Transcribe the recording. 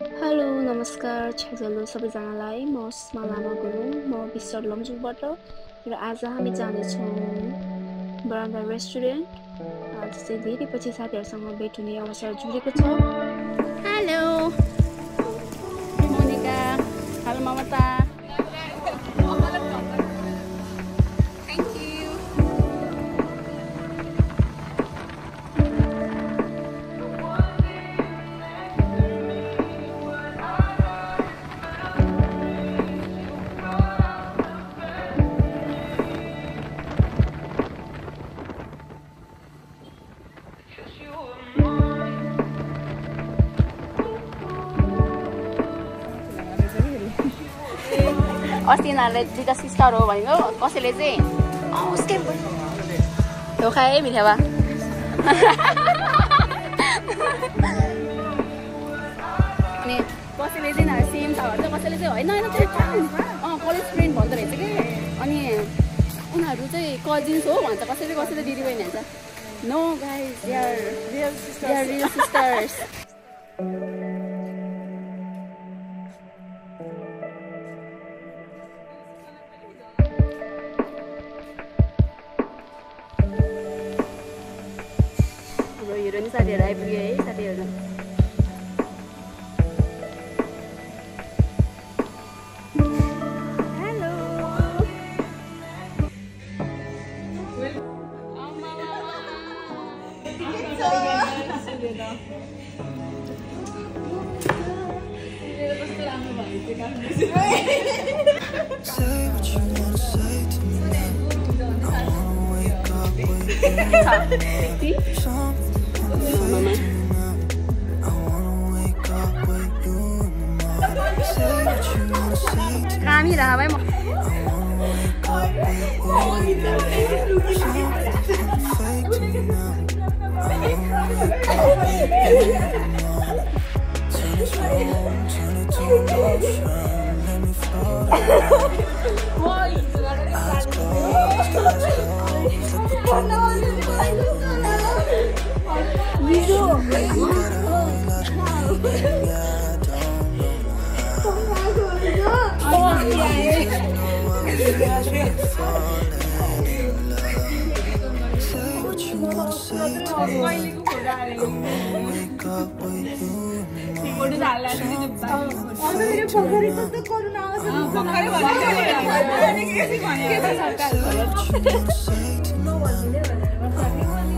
Hello नमस्कार छेजलो सबैजनालाई म सुषमा लामा गुरुङ म बिस्टर लमजुङबाट र आज हामी जानेछौँ बरान्दा रेस्टुरेन्ट जस्तै धेरै पछि साथीहरूसँग भेट हुने अवसर जुरेको छ अस्ति यिनीहरूले दुइटा सिस्टर हो भनेको कसैले चाहिँ यो खाए मिठेवा अनि कसैले चाहिँ सेम छ कसैले चाहिँ होइन कलेज फ्रेन्ड भन्दो रहेछ कि? अनि उनीहरू चाहिँ कजिन्स हो भन्छ कसैले कसैले दिदी बहिनी भन्छ। No guys real sisters Dun sa dia ai bui sa dia. Hello. Say what you want to say to me. I wanna wake up with you. forma, né? Rami, vai, it to an ocean. Let me float. Eyes closed, eyes closed. Look what you need away. You gotta hold like me. Why. Say what you wanna say to me. You say to me. I